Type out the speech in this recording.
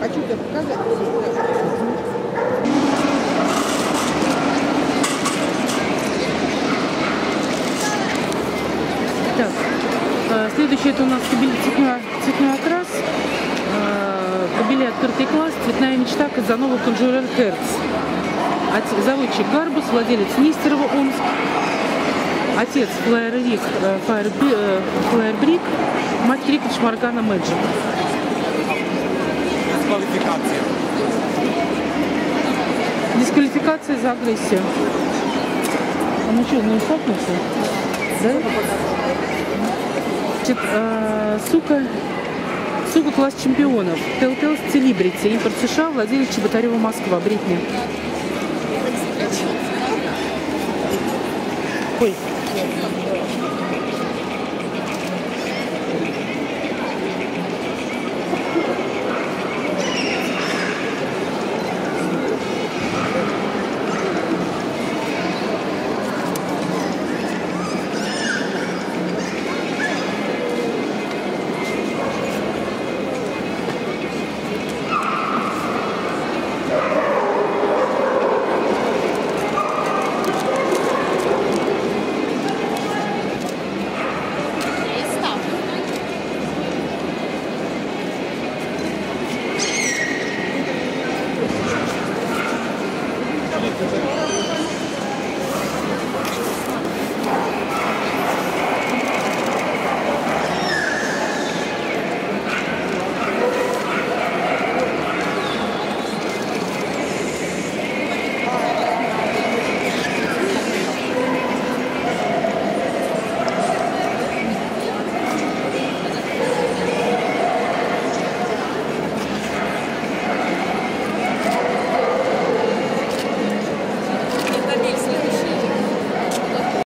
Хочу тебе показать. Так, э, следующий это у нас кабель цветной, цветной окрас. Э, Кабели открытый класс, цветная мечта Казанова Конжурер Херц. Заводчик Гарбус, владелец Нестерова Омск. Отец Флайеррик, э, Флайерби- э, Флайербрик, мать Крикет Шмаргана Мэджик дисквалификация. Дисквалификация за агрессию. А ну что, ну и шапнулся? Да? Значит, э, сука, сука класс чемпионов. Телтел Celebrity, импорт США, владелец Чеботарева Москва, Бритни. Ой.